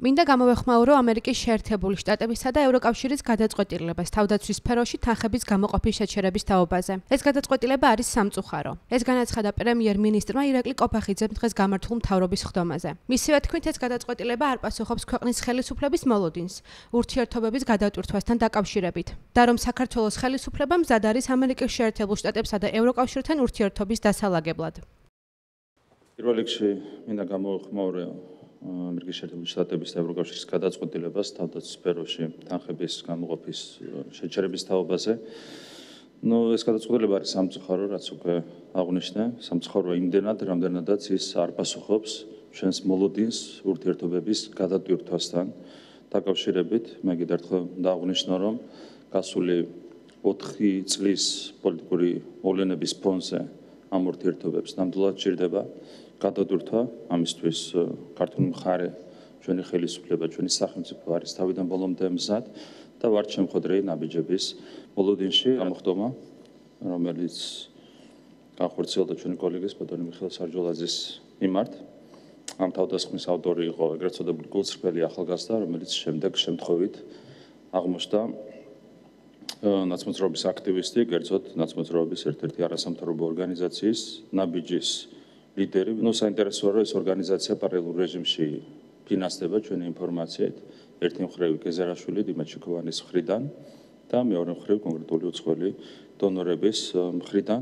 მინდა გამოვეხმაურო ამერიკის შეერთებული შტატებისა და ევროკავშირის გადაწყვეტილებას თავდაცვის სფეროში თანხების გამოყოფის შეჩერების თაობაზე. ეს გადაწყვეტილება არის სამწუხარო. ეს განაცხადა პრემიერ-მინისტრმა ირაკლი კოფახიძემ დღეს გამართულ მთავრობის ხდომაზე. მისივე თქმით, ეს გადაწყვეტილება არ პასუხობს ქვეყნის ხელისუფლების მოლოდინს ურთიერთობების გადატვირთვასთან დაკავშირებით და რომ საქართველოს ხელისუფლება მზად არის ამერიკის შეერთებულ შტატებსა და ევროკავშირთან ურთიერთობის დასალაგებლად. პირველ რიგში მინდა გამოვეხმაურო ამერიკის შეერთებული შტატების და ევროკავშირის გადაწყვეტილებას თავდაცვის სფეროში თანხების გამოყოფის შეჩერების თაობაზე. ნუ ეს გადაწყვეტილება არის სამწუხარო, რაც უკვე აღნიშნე, სამწუხარო იმდენად, რამდენადაც ის არ პასუხობს ჩვენს მოლოდინს ურთიერთობების გადატვირთვასთან დაკავშირებით. მე კიდერთხელ დააღნიშნო, რომ გასული 4 წლის პოლიტიკური მოვლენების ფონზე ამ ურთიერთობებს. ნამდვილად ჭირდება გადადურთვა ამისთვის ქართული მხარე ჩვენი ხელისუფლება ჩვენი სახელმწიფო არის თავიდან ბოლომდე მზად და ვარ შემოხდრე ნაბიჯების მოლოდინში ამხდომა რომელიც განხორციელდა ჩვენი კოლეგის ბატონი მიხეილ სარჯოლაძის მიმართ. ამ თავდასხმის ავტორი იყო ეგრეთ წოდებული გულწრფელი ახალგაზრდა რომელიც შემდეგ შემთხვევით აღმოჩნდა ნაცმოძრაობის აქტივისტი, გერცოთ ნაცმოძრაობის ერთ-ერთი არასამთავრობო ორგანიზაციის ნაბიჯის ლიდერი. ნუ საინტერესოა რომ ეს ორგანიზაცია პარალელურ რეჟიმში ფინანსდება ჩვენი ინფორმაციით. ერთი მხრივ გეზერაშვილი დიმაჩიკოვანის მხრიდან და მეორე მხრივ კონკრეტული უცხოელი დონორების მხრიდან.